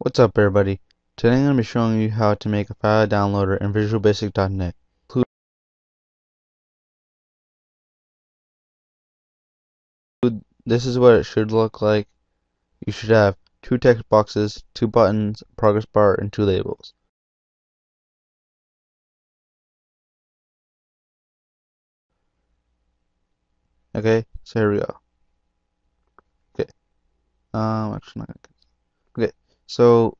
What's up everybody? Today I'm going to be showing you how to make a file downloader in Visual Basic.net. This is what it should look like. You should have two text boxes, two buttons, progress bar, and two labels. Okay, so here we go. Okay. Um, actually not so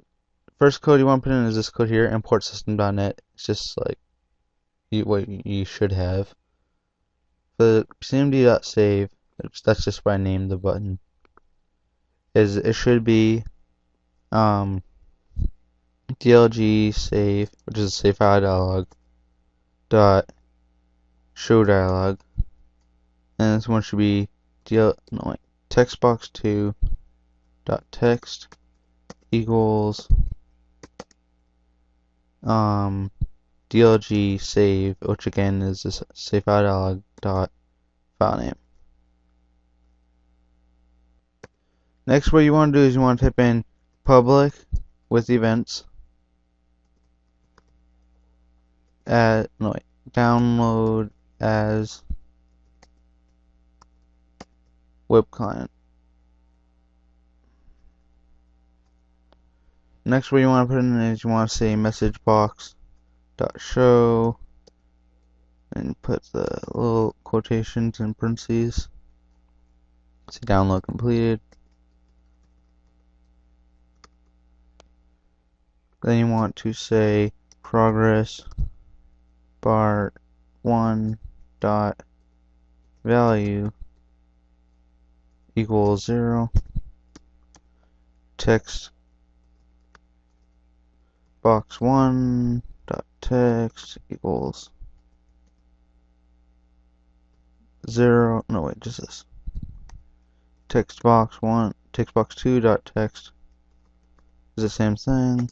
first code you want to put in is this code here, import system.net. It's just like you, what you should have. For cmd.save, that's just what I named the button. Is it should be um, dlg save, which is a save file dialog, dot show dialog, and this one should be dl no wait, textbox2 dot text equals um, dlg save, which again is this save file dialog dot file name. Next, what you want to do is you want to type in public with events at no wait, download as web client. Next, what you want to put in is you want to say message box dot show and put the little quotations in parentheses. Say download completed. Then you want to say progress bar one dot value equals zero text box one dot text equals zero no wait just this. Text box one text box two dot text is the same thing.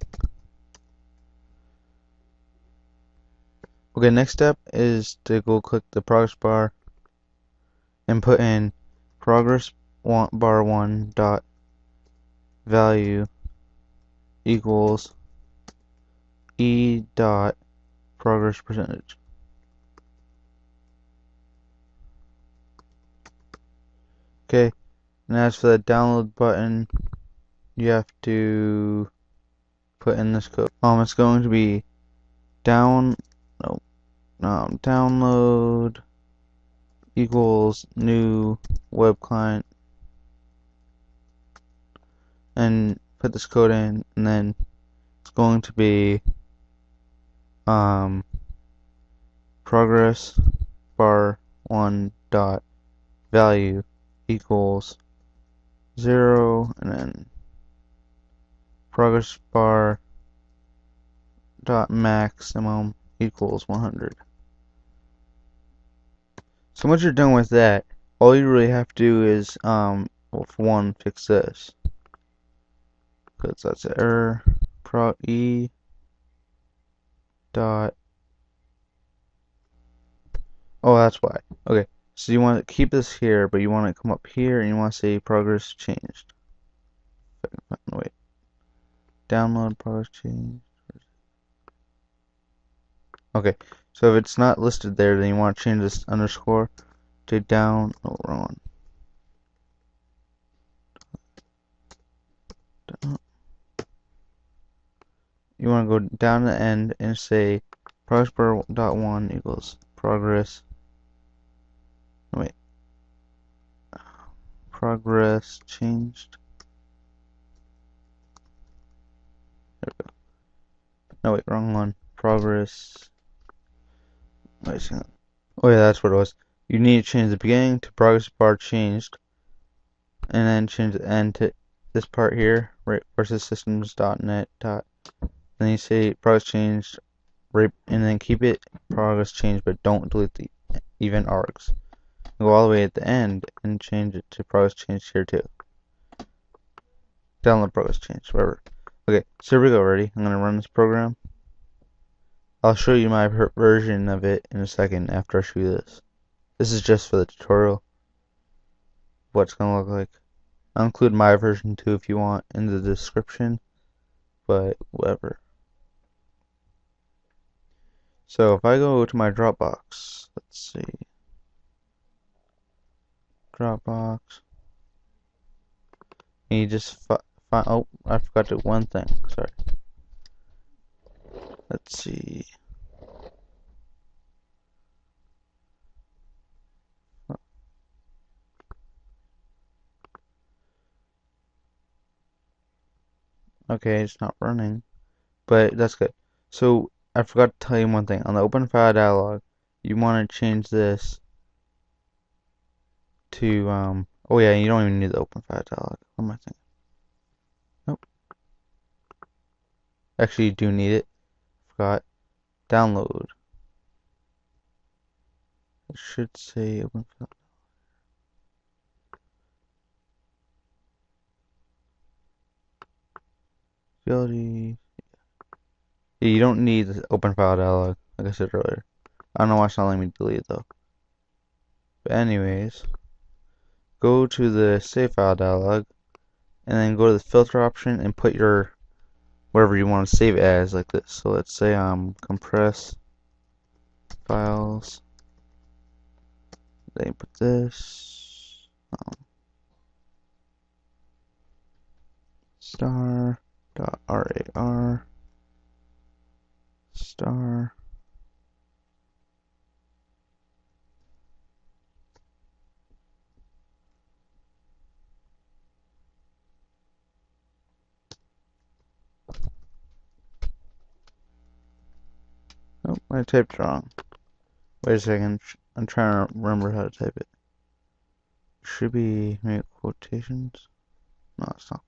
Okay next step is to go click the progress bar and put in progress bar one dot value equals e dot progress percentage. Okay, and as for the download button, you have to put in this code. Um, it's going to be down, no, um, download equals new web client, and put this code in, and then it's going to be um, progress bar 1 dot value equals 0 and then progress bar dot maximum equals 100 so once you're done with that all you really have to do is um well for one fix this. Because that's an error. Pro e dot. Oh that's why. Okay. So you want to keep this here but you want to come up here and you want to say progress changed. Wait. Download progress changed. Okay. So if it's not listed there then you want to change this underscore to down oh wrong one you want to go down the end and say progress bar dot one equals progress. Wait. Progress changed. There we go. No wait wrong one. Progress. Wait oh yeah that's what it was. You need to change the beginning to progress bar changed and then change the end to this part here right versus net dot then you say progress change, right, and then keep it progress change, but don't delete the event args. Go all the way at the end and change it to progress change here too. Download progress change, whatever. Okay, so here we go, ready? I'm to run this program. I'll show you my version of it in a second after I show you this. This is just for the tutorial. What's to look like. I'll include my version too if you want in the description but whatever. So if I go to my Dropbox, let's see. Dropbox. And you just find, oh, I forgot to one thing, sorry. Let's see. Okay, it's not running, but that's good. So I forgot to tell you one thing. On the open file dialog, you want to change this to, um, oh yeah, you don't even need the open file dialog. What am I thinking? Nope. Actually, you do need it. Forgot. Download. It should say open file. Ability. You don't need the open file dialog, like I said earlier. I don't know why it's not letting me delete though. But anyways, go to the save file dialog, and then go to the filter option and put your whatever you want to save as, like this. So let's say um compress files. Then put this um, star dot rar star Oh, I typed wrong. Wait a second. I'm trying to remember how to type it. Should be maybe quotations. No, it's not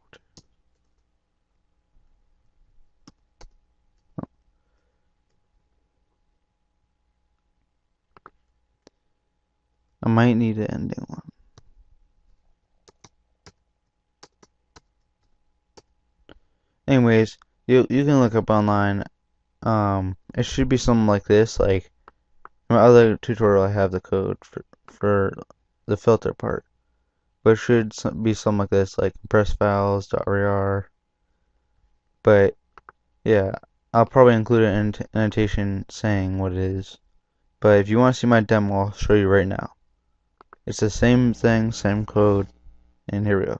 I might need an ending one. Anyways, you you can look up online. Um, it should be something like this. Like my other tutorial, I have the code for for the filter part, but it should be something like this, like compress files.rar. But yeah, I'll probably include an annotation saying what it is. But if you want to see my demo, I'll show you right now. It's the same thing, same code, and here we go.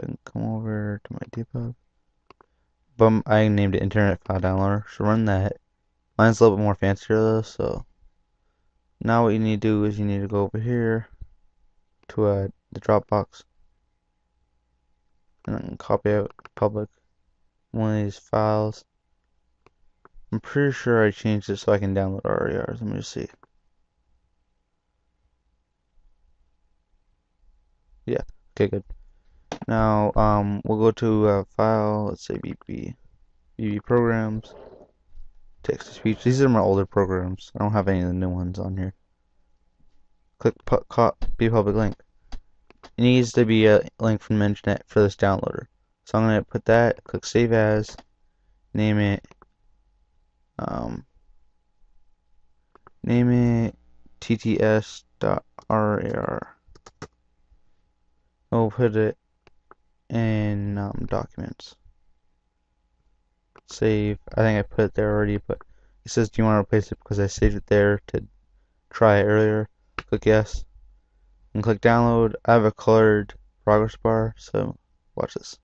I can come over to my debug. But I named it Internet File Downloader, so run that. Mine's a little bit more fancier though, so now what you need to do is you need to go over here to uh, the Dropbox and copy out public one of these files. I'm pretty sure I changed it so I can download RARs. Let me just see. Yeah. Okay, good. Now, um, we'll go to uh, file. Let's say VB, VB programs, text to speech. These are my older programs. I don't have any of the new ones on here. Click copy public link. It needs to be a link from the internet for this downloader. So I'm gonna put that. Click save as. Name it. Um. Name it tts.rar. I'll put it in um, documents. Save. I think I put it there already, but it says, do you want to replace it because I saved it there to try it earlier. Click yes. And click download. I have a colored progress bar, so watch this.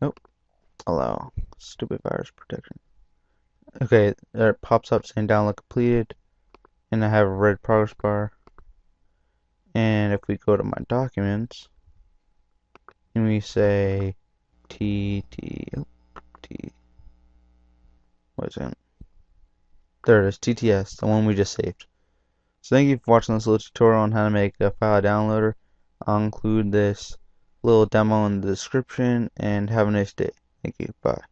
Nope. Allow. Stupid virus protection. Okay, there it pops up saying download completed, and I have a red progress bar. And if we go to my documents, and we say T T T, what is it? There it is, TTS, the one we just saved. So thank you for watching this little tutorial on how to make a file downloader. I'll include this little demo in the description, and have a nice day. Thank you. Bye.